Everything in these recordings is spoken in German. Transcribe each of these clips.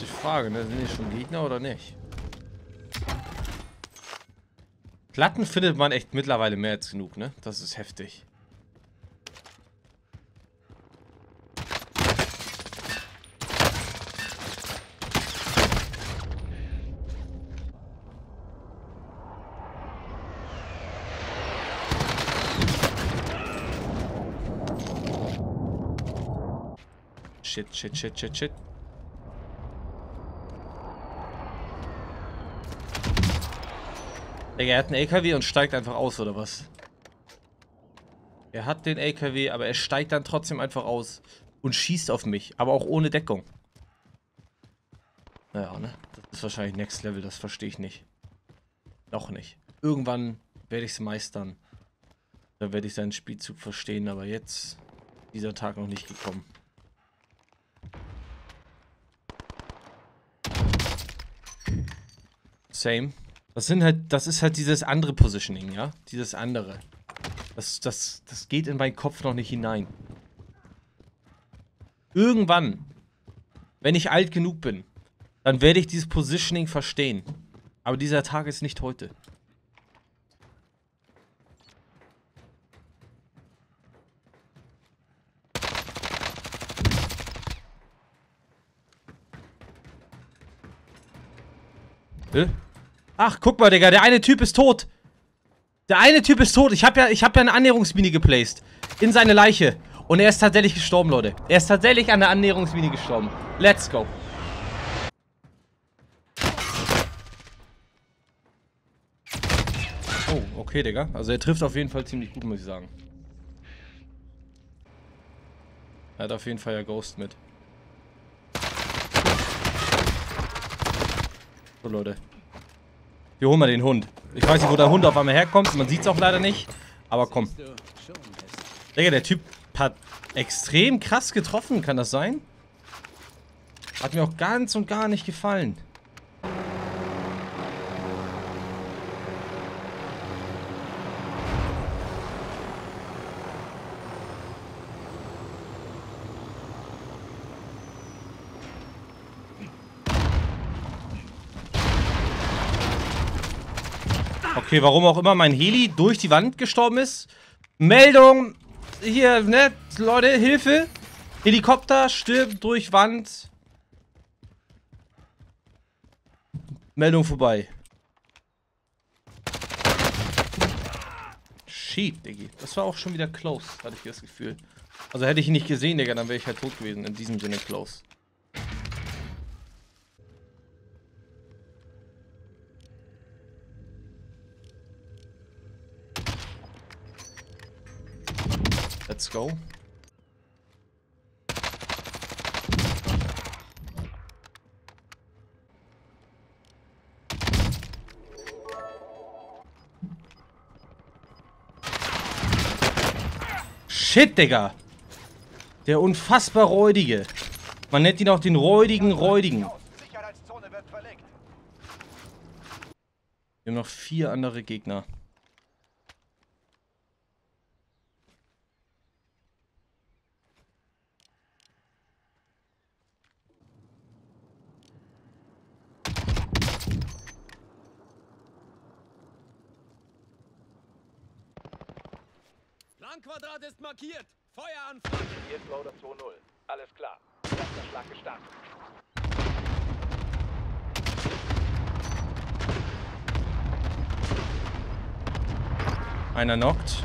die Frage, ne? Sind die schon Gegner oder nicht? Platten findet man echt mittlerweile mehr als genug, ne? Das ist heftig. Shit, shit, shit, shit, shit. Digga, er hat einen LKW und steigt einfach aus, oder was? Er hat den LKW, aber er steigt dann trotzdem einfach aus und schießt auf mich, aber auch ohne Deckung. Naja, ne? Das ist wahrscheinlich Next Level, das verstehe ich nicht. Noch nicht. Irgendwann werde ich es meistern. Da werde ich seinen Spielzug verstehen, aber jetzt dieser Tag noch nicht gekommen. Same. Das sind halt, das ist halt dieses andere Positioning, ja? Dieses andere. Das, das, das geht in meinen Kopf noch nicht hinein. Irgendwann, wenn ich alt genug bin, dann werde ich dieses Positioning verstehen. Aber dieser Tag ist nicht heute. Hä? Ach, guck mal, Digga, der eine Typ ist tot. Der eine Typ ist tot. Ich habe ja, hab ja eine Annäherungsmine geplaced. In seine Leiche. Und er ist tatsächlich gestorben, Leute. Er ist tatsächlich an der Annäherungsmine gestorben. Let's go. Oh, okay, Digga. Also er trifft auf jeden Fall ziemlich gut, muss ich sagen. Er hat auf jeden Fall ja Ghost mit. So, Leute. Wir holen mal den Hund. Ich weiß nicht, wo der Hund auf einmal herkommt. Man sieht es auch leider nicht. Aber komm. Digga, der Typ hat extrem krass getroffen. Kann das sein? Hat mir auch ganz und gar nicht gefallen. Okay, warum auch immer mein Heli durch die Wand gestorben ist. Meldung. Hier, ne? Leute, Hilfe. Helikopter stirbt durch Wand. Meldung vorbei. Shit, Diggi. Das war auch schon wieder close, hatte ich das Gefühl. Also hätte ich ihn nicht gesehen, Digga, dann wäre ich halt tot gewesen. In diesem Sinne close. Let's go. Shit, Digga. Der unfassbar räudige. Man nennt ihn auch den räudigen Räudigen. Wir haben noch vier andere Gegner. Fangquadrat ist markiert. Feueranfang. Hier ist Loader 2-0. Alles klar. Erster Schlag gestartet. Einer knockt.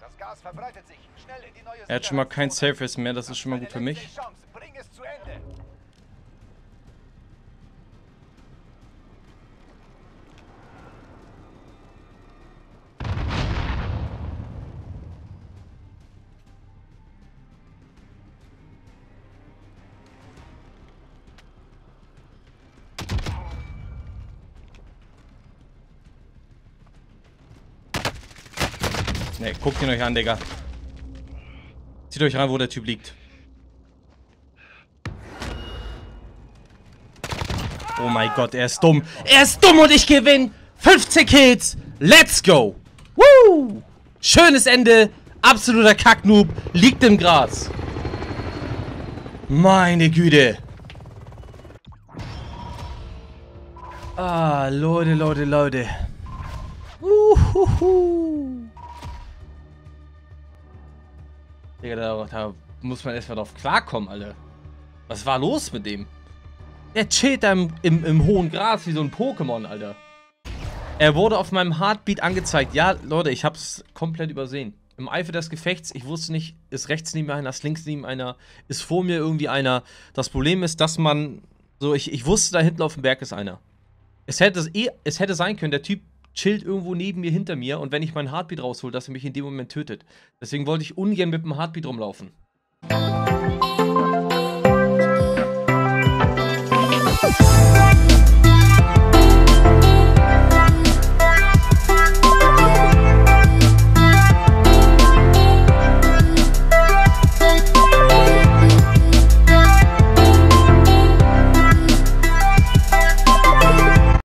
Das Gas verbreitet sich. Schnell in die neue Er hat schon mal kein Safe mehr, das ist schon mal gut für mich. Bring es zu Ende. Ne, guckt ihn euch an, Digga. Zieht euch rein, wo der Typ liegt. Oh mein Gott, er ist dumm. Er ist dumm und ich gewinne. 15 Kills. Let's go. Woo. Schönes Ende. absoluter Kacknoob liegt im Gras. Meine Güte. Ah, Leute, Leute, Leute. Uhuhu. Digga, da, da muss man erstmal drauf klarkommen, Alter. Was war los mit dem? Der chillt da im, im, im hohen Gras wie so ein Pokémon, Alter. Er wurde auf meinem Heartbeat angezeigt. Ja, Leute, ich hab's komplett übersehen. Im Eifer des Gefechts, ich wusste nicht, ist rechts neben mir einer, ist links neben einer, ist vor mir irgendwie einer. Das Problem ist, dass man, so, ich, ich wusste, da hinten auf dem Berg ist einer. Es hätte, eh, es hätte sein können, der Typ chillt irgendwo neben mir, hinter mir und wenn ich meinen Heartbeat raushole, dass er mich in dem Moment tötet. Deswegen wollte ich ungern mit dem Heartbeat rumlaufen.